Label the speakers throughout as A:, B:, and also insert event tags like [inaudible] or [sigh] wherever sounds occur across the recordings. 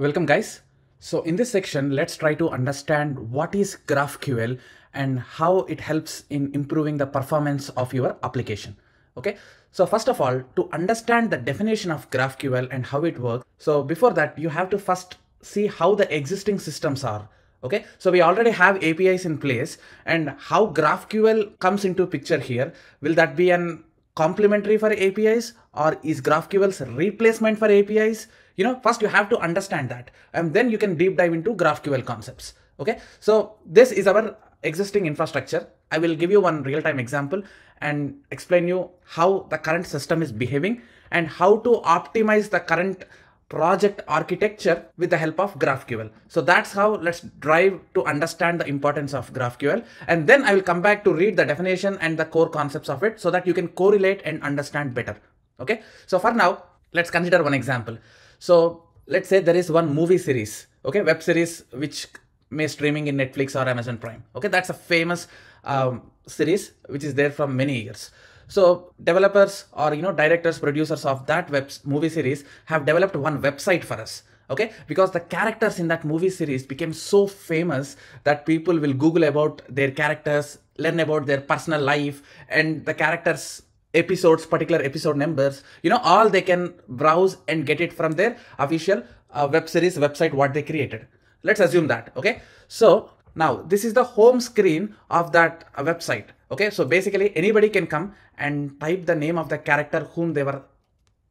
A: Welcome guys. So in this section, let's try to understand what is GraphQL and how it helps in improving the performance of your application. Okay. So first of all, to understand the definition of GraphQL and how it works. So before that, you have to first see how the existing systems are. Okay. So we already have APIs in place and how GraphQL comes into picture here. Will that be an complementary for APIs or is GraphQL's replacement for APIs? You know, first you have to understand that and then you can deep dive into GraphQL concepts. Okay. So this is our existing infrastructure. I will give you one real-time example and explain you how the current system is behaving and how to optimize the current project architecture with the help of GraphQL. So that's how let's drive to understand the importance of GraphQL. And then I will come back to read the definition and the core concepts of it so that you can correlate and understand better. Okay. So for now, let's consider one example. So let's say there is one movie series, okay, web series, which may streaming in Netflix or Amazon Prime. Okay. That's a famous um, series, which is there from many years. So developers or you know directors, producers of that web movie series have developed one website for us. Okay, because the characters in that movie series became so famous that people will Google about their characters, learn about their personal life and the characters episodes, particular episode numbers, you know, all they can browse and get it from their official uh, web series website, what they created. Let's assume that. Okay. So now this is the home screen of that uh, website. Okay, so basically anybody can come and type the name of the character whom they were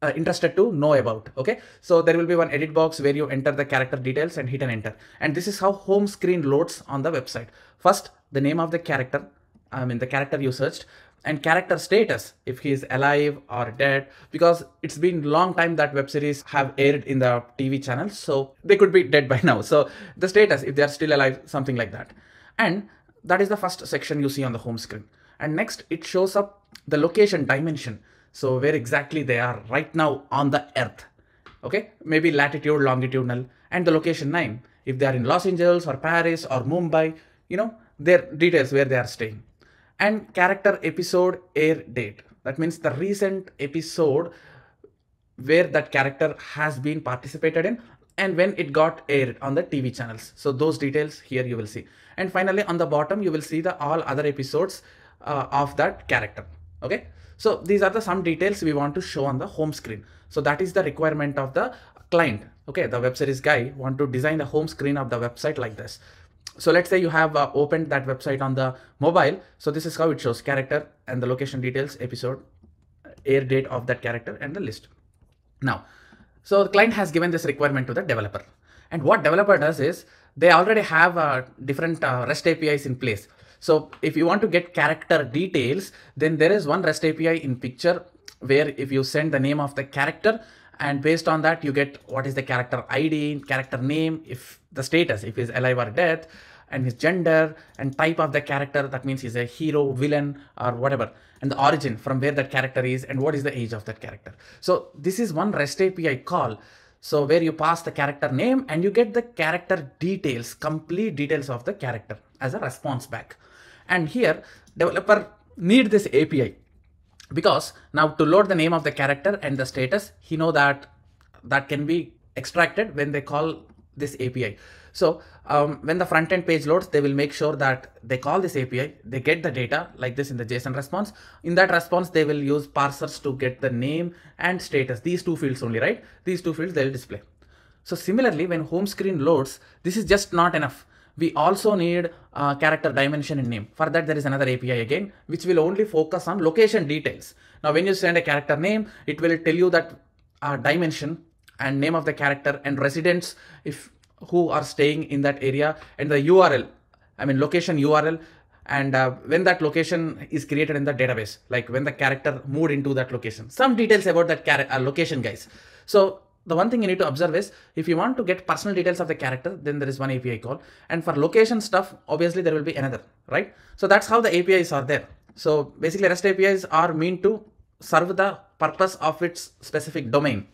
A: uh, interested to know about. Okay, so there will be one edit box where you enter the character details and hit an enter. And this is how home screen loads on the website. First, the name of the character, I mean the character you searched and character status if he is alive or dead because it's been long time that web series have aired in the tv channels so they could be dead by [laughs] now so the status if they are still alive something like that and that is the first section you see on the home screen. And next it shows up the location dimension. So where exactly they are right now on the earth. Okay, maybe latitude, longitudinal and the location name. If they are in Los Angeles or Paris or Mumbai, you know, their details where they are staying. And character episode air date. That means the recent episode where that character has been participated in and when it got aired on the TV channels. So those details here you will see. And finally on the bottom you will see the all other episodes uh, of that character. Okay. So these are the some details we want to show on the home screen. So that is the requirement of the client. Okay. The web series guy want to design the home screen of the website like this. So let's say you have uh, opened that website on the mobile. So this is how it shows character and the location details, episode, air date of that character and the list. Now, so the client has given this requirement to the developer. And what developer does is they already have uh, different uh, REST APIs in place. So if you want to get character details, then there is one REST API in picture where if you send the name of the character and based on that you get what is the character ID, character name, if the status, if he's alive or dead, and his gender and type of the character. That means he's a hero villain or whatever. And the origin from where that character is and what is the age of that character. So this is one rest api call. So where you pass the character name and you get the character details complete details of the character as a response back. And here developer need this api because now to load the name of the character and the status he know that that can be extracted when they call this api so um, when the front end page loads, they will make sure that they call this API, they get the data like this in the JSON response. In that response, they will use parsers to get the name and status, these two fields only, right? These two fields they will display. So similarly, when home screen loads, this is just not enough. We also need uh, character dimension and name. For that, there is another API again, which will only focus on location details. Now, when you send a character name, it will tell you that uh, dimension and name of the character and residents if who are staying in that area and the URL, I mean location URL and uh, when that location is created in the database, like when the character moved into that location. Some details about that uh, location guys. So the one thing you need to observe is if you want to get personal details of the character, then there is one API call. And for location stuff, obviously there will be another, right? So that's how the APIs are there. So basically REST APIs are meant to serve the purpose of its specific domain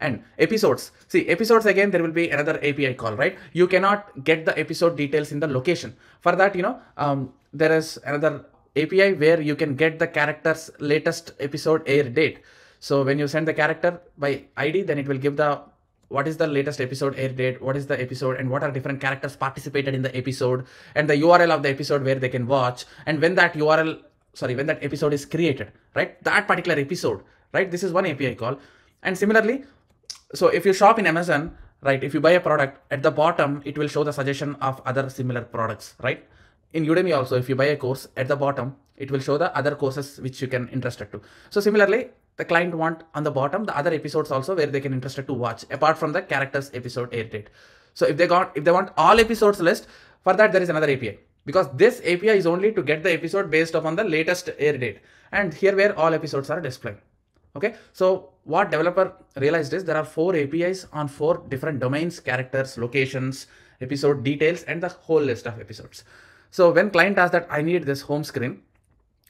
A: and episodes see episodes again there will be another api call right you cannot get the episode details in the location for that you know um, there is another api where you can get the character's latest episode air date so when you send the character by id then it will give the what is the latest episode air date, what is the episode, and what are different characters participated in the episode, and the URL of the episode where they can watch, and when that URL, sorry, when that episode is created, right? That particular episode, right? This is one API call. And similarly, so if you shop in Amazon, right, if you buy a product, at the bottom, it will show the suggestion of other similar products, right? In Udemy also, if you buy a course, at the bottom, it will show the other courses which you can interested to. So similarly, the client want on the bottom the other episodes also where they can interested to watch apart from the characters episode air date. So if they got if they want all episodes list, for that there is another API because this API is only to get the episode based upon the latest air date and here where all episodes are displayed. Okay, so what developer realized is there are four APIs on four different domains, characters, locations, episode details, and the whole list of episodes. So when client asks that I need this home screen,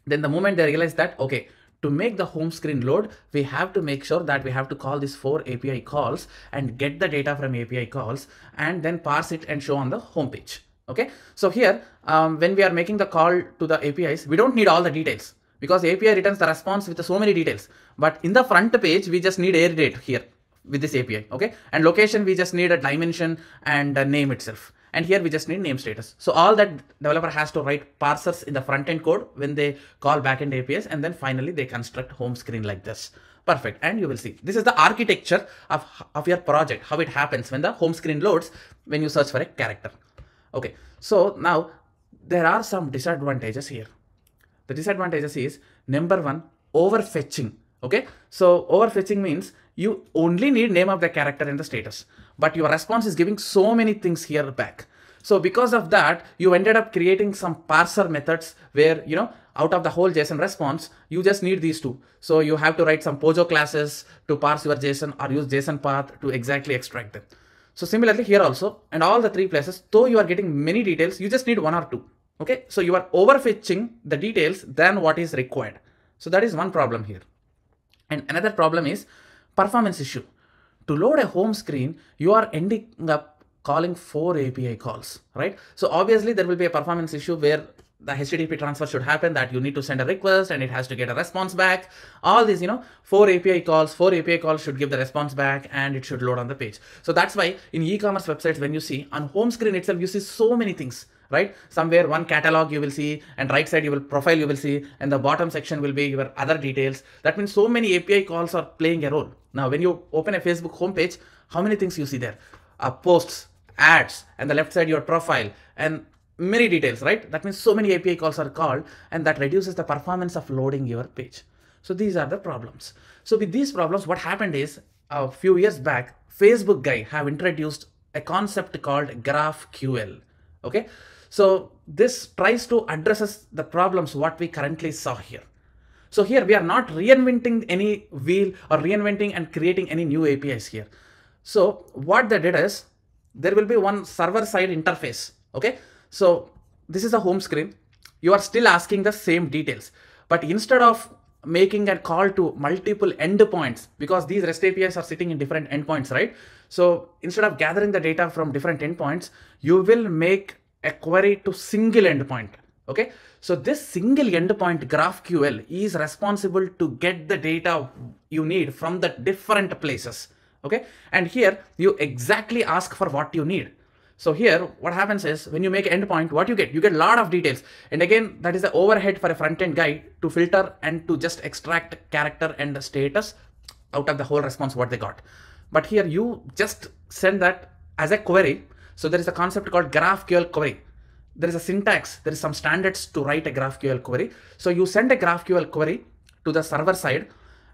A: then the moment they realize that, okay, to make the home screen load, we have to make sure that we have to call these four API calls and get the data from API calls and then parse it and show on the home page. Okay, so here, um, when we are making the call to the APIs, we don't need all the details because API returns the response with so many details. But in the front page, we just need air date here with this API. Okay, and location, we just need a dimension and a name itself. And here we just need name status. So all that developer has to write parsers in the front end code when they call backend APIs and then finally they construct home screen like this. Perfect. And you will see this is the architecture of, of your project, how it happens when the home screen loads when you search for a character. Okay. So now there are some disadvantages here. The disadvantages is number one, overfetching. Okay. So overfetching means you only need name of the character in the status but your response is giving so many things here back. So because of that, you ended up creating some parser methods where, you know, out of the whole JSON response, you just need these two. So you have to write some POJO classes to parse your JSON or use JSON path to exactly extract them. So similarly here also, and all the three places, though you are getting many details, you just need one or two. Okay, so you are overfetching the details than what is required. So that is one problem here. And another problem is performance issue to load a home screen, you are ending up calling four API calls, right? So obviously there will be a performance issue where the HTTP transfer should happen that you need to send a request and it has to get a response back. All these, you know, four API calls, four API calls should give the response back and it should load on the page. So that's why in e-commerce websites, when you see on home screen itself, you see so many things right? Somewhere one catalog you will see and right side you will profile you will see and the bottom section will be your other details. That means so many API calls are playing a role. Now, when you open a Facebook homepage, how many things you see there? Uh, posts, ads, and the left side your profile and many details, right? That means so many API calls are called and that reduces the performance of loading your page. So these are the problems. So with these problems, what happened is a few years back, Facebook guy have introduced a concept called GraphQL. Okay, so this tries to addresses the problems what we currently saw here. So here we are not reinventing any wheel or reinventing and creating any new APIs here. So what they did is there will be one server side interface. Okay. So this is a home screen. You are still asking the same details, but instead of making a call to multiple endpoints because these REST APIs are sitting in different endpoints, right? So instead of gathering the data from different endpoints, you will make a query to single endpoint. Okay, so this single endpoint GraphQL is responsible to get the data you need from the different places. Okay, and here you exactly ask for what you need. So here, what happens is when you make endpoint, what you get? You get a lot of details. And again, that is the overhead for a front-end guy to filter and to just extract character and status out of the whole response what they got. But here you just send that as a query so there is a concept called GraphQL query. There is a syntax, there is some standards to write a GraphQL query. So you send a GraphQL query to the server side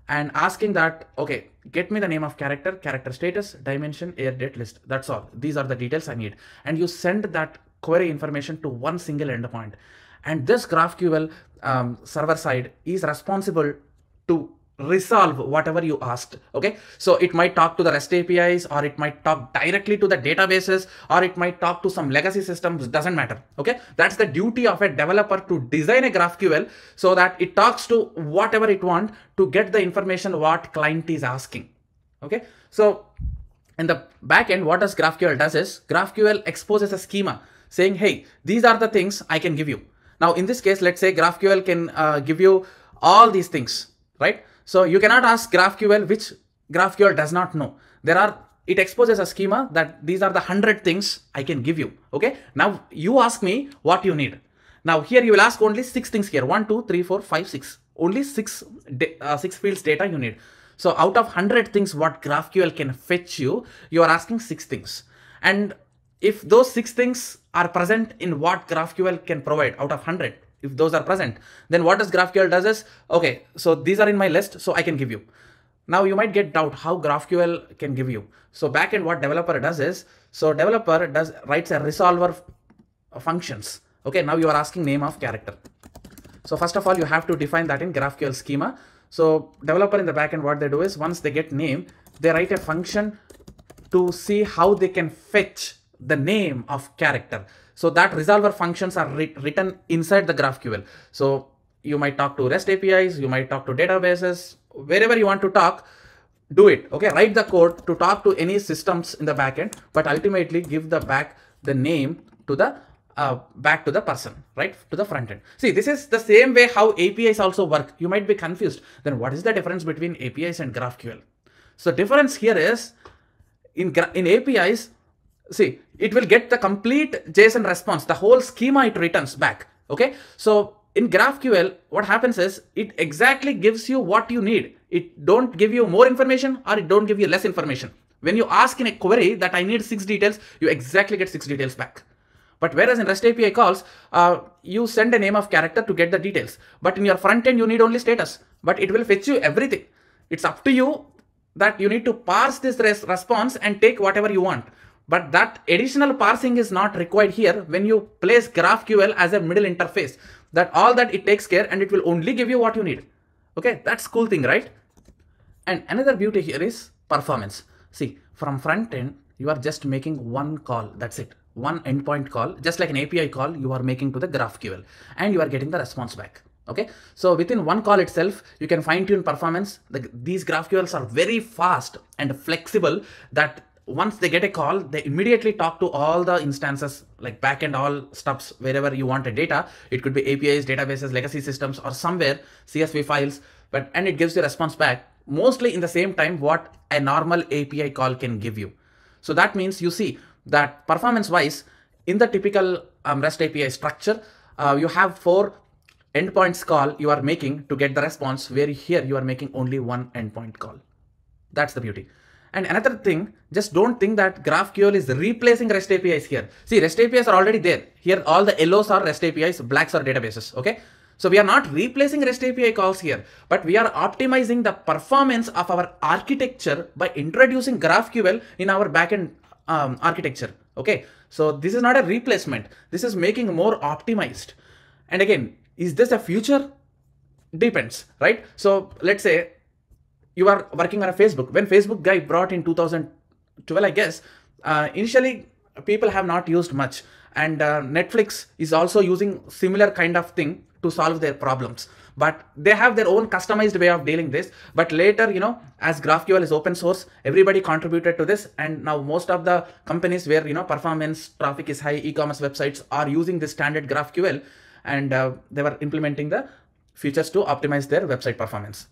A: and asking that, okay, get me the name of character, character status, dimension, air date list. That's all. These are the details I need. And you send that query information to one single endpoint. And this GraphQL um, server side is responsible to resolve whatever you asked okay? So it might talk to the rest apis or it might talk directly to the databases or it might talk to some legacy systems doesn't matter okay? That's the duty of a developer to design a graphql so that it talks to whatever it want to get the information what client is asking okay? So in the back end what does graphql does is graphql exposes a schema saying hey these are the things i can give you. Now in this case let's say graphql can uh, give you all these things right so you cannot ask GraphQL which GraphQL does not know. There are it exposes a schema that these are the 100 things I can give you. Okay. Now you ask me what you need. Now here you will ask only six things here. One, two, three, four, five, six. Only six, uh, six fields data you need. So out of 100 things what GraphQL can fetch you, you are asking six things. And if those six things are present in what GraphQL can provide out of 100, if those are present, then what does GraphQL does is, okay, so these are in my list, so I can give you. Now you might get doubt how GraphQL can give you. So backend what developer does is, so developer does writes a resolver functions. Okay, now you are asking name of character. So first of all, you have to define that in GraphQL schema. So developer in the backend, what they do is once they get name, they write a function to see how they can fetch the name of character. So that resolver functions are written inside the GraphQL. So you might talk to REST APIs, you might talk to databases, wherever you want to talk, do it. Okay, write the code to talk to any systems in the backend, but ultimately give the back the name to the uh, back to the person, right? To the front end. See, this is the same way how APIs also work. You might be confused. Then what is the difference between APIs and GraphQL? So difference here is in, in APIs, see, it will get the complete JSON response, the whole schema it returns back. Okay. So in GraphQL, what happens is it exactly gives you what you need. It don't give you more information or it don't give you less information. When you ask in a query that I need six details, you exactly get six details back. But whereas in REST API calls, uh, you send a name of character to get the details. But in your front end, you need only status. But it will fetch you everything. It's up to you that you need to parse this res response and take whatever you want. But that additional parsing is not required here when you place GraphQL as a middle interface. That all that it takes care and it will only give you what you need. Okay, that's cool thing, right? And another beauty here is performance. See, from front end, you are just making one call. That's it one endpoint call, just like an API call you are making to the GraphQL and you are getting the response back. Okay, so within one call itself, you can fine tune performance. The, these GraphQLs are very fast and flexible that once they get a call, they immediately talk to all the instances like back backend, all stuffs, wherever you want a data. It could be APIs, databases, legacy systems, or somewhere CSV files, but and it gives you response back mostly in the same time what a normal API call can give you. So that means you see that performance wise in the typical um, REST API structure, uh, you have four endpoints call you are making to get the response where here you are making only one endpoint call. That's the beauty. And another thing, just don't think that GraphQL is replacing REST APIs here. See, REST APIs are already there. Here, all the yellows are REST APIs, blacks are databases. Okay. So we are not replacing REST API calls here, but we are optimizing the performance of our architecture by introducing GraphQL in our backend um, architecture. Okay, so this is not a replacement. This is making more optimized. And again, is this a future? Depends, right? So let's say you are working on a Facebook. When Facebook guy brought in 2012, I guess, uh, initially people have not used much. And uh, Netflix is also using similar kind of thing to solve their problems. But they have their own customized way of dealing this. But later you know as graphql is open source everybody contributed to this. And now most of the companies where you know performance traffic is high e-commerce websites are using this standard graphql. And uh, they were implementing the features to optimize their website performance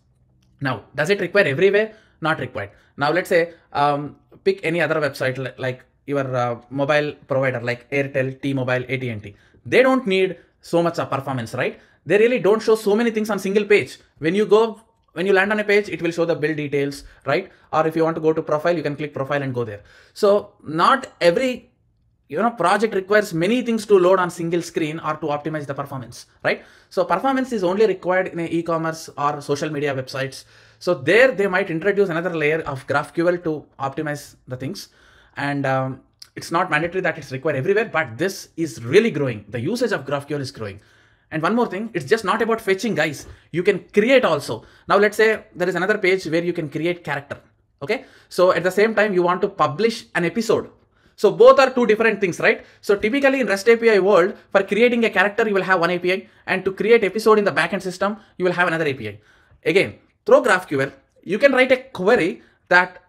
A: now does it require everywhere not required now let's say um, pick any other website like your uh, mobile provider like airtel t-mobile at&t they don't need so much of performance right they really don't show so many things on single page. When you go, when you land on a page, it will show the bill details, right? Or if you want to go to profile, you can click profile and go there. So not every you know project requires many things to load on single screen or to optimize the performance right so performance is only required in e-commerce or social media websites so there they might introduce another layer of graphql to optimize the things and um, it's not mandatory that it's required everywhere but this is really growing the usage of graphql is growing and one more thing, it's just not about fetching guys. You can create also. Now let's say there is another page where you can create character. Okay. So at the same time, you want to publish an episode. So both are two different things, right? So typically in REST API world, for creating a character, you will have one API and to create episode in the backend system, you will have another API. Again, through GraphQL, you can write a query that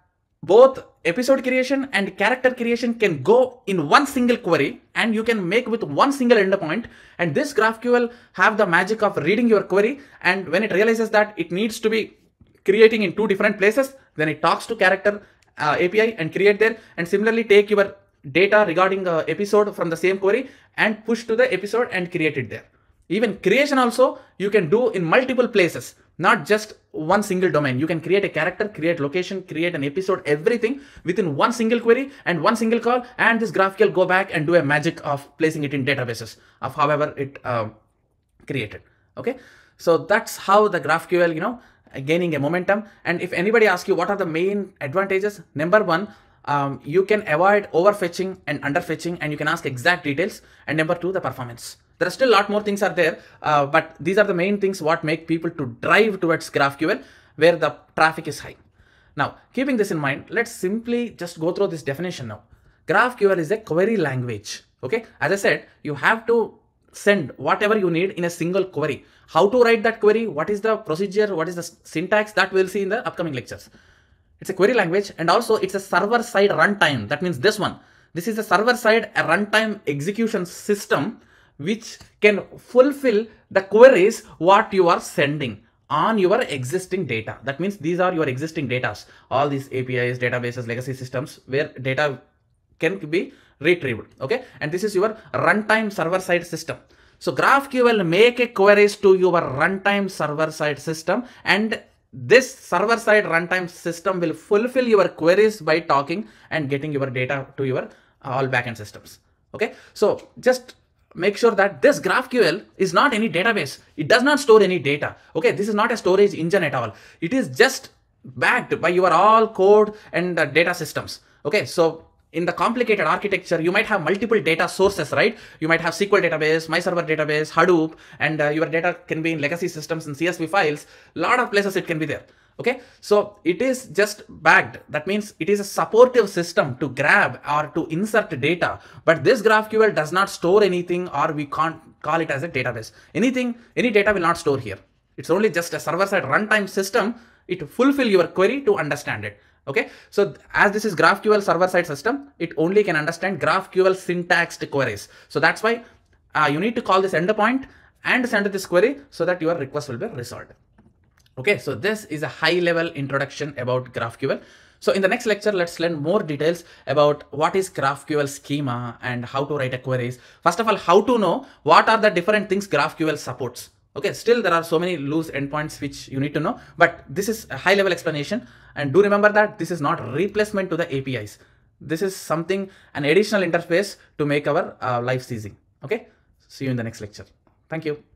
A: both episode creation and character creation can go in one single query and you can make with one single endpoint and this GraphQL have the magic of reading your query and when it realizes that it needs to be creating in two different places then it talks to character uh, API and create there and similarly take your data regarding uh, episode from the same query and push to the episode and create it there. Even creation also you can do in multiple places, not just one single domain. You can create a character, create location, create an episode, everything within one single query and one single call and this GraphQL go back and do a magic of placing it in databases of however it uh, created. Okay. So that's how the GraphQL, you know, gaining a momentum. And if anybody asks you what are the main advantages, number one, um, you can avoid overfetching and underfetching and you can ask exact details. And number two, the performance. There are still a lot more things are there, uh, but these are the main things what make people to drive towards GraphQL where the traffic is high. Now, keeping this in mind, let's simply just go through this definition now. GraphQL is a query language. Okay, as I said, you have to send whatever you need in a single query. How to write that query, what is the procedure, what is the syntax that we'll see in the upcoming lectures. It's a query language and also it's a server side runtime. That means this one. This is a server side runtime execution system which can fulfill the queries what you are sending on your existing data. That means these are your existing data. All these APIs, databases, legacy systems where data can be retrieved. Okay. And this is your runtime server side system. So GraphQL make a queries to your runtime server side system and this server side runtime system will fulfill your queries by talking and getting your data to your all backend systems. Okay. So just make sure that this GraphQL is not any database. It does not store any data. Okay, this is not a storage engine at all. It is just backed by your all code and uh, data systems. Okay, so in the complicated architecture, you might have multiple data sources, right? You might have SQL database, MyServer database, Hadoop, and uh, your data can be in legacy systems and CSV files. A lot of places it can be there okay so it is just bagged. that means it is a supportive system to grab or to insert data but this graphql does not store anything or we can't call it as a database anything any data will not store here it's only just a server side runtime system it fulfill your query to understand it okay so as this is graphql server side system it only can understand graphql syntaxed queries so that's why uh, you need to call this endpoint and send this query so that your request will be resolved Okay, so this is a high level introduction about GraphQL. So in the next lecture, let's learn more details about what is GraphQL schema and how to write a queries. First of all, how to know what are the different things GraphQL supports. Okay, still there are so many loose endpoints which you need to know, but this is a high level explanation. And do remember that this is not replacement to the APIs. This is something, an additional interface to make our uh, life easy. Okay, see you in the next lecture. Thank you.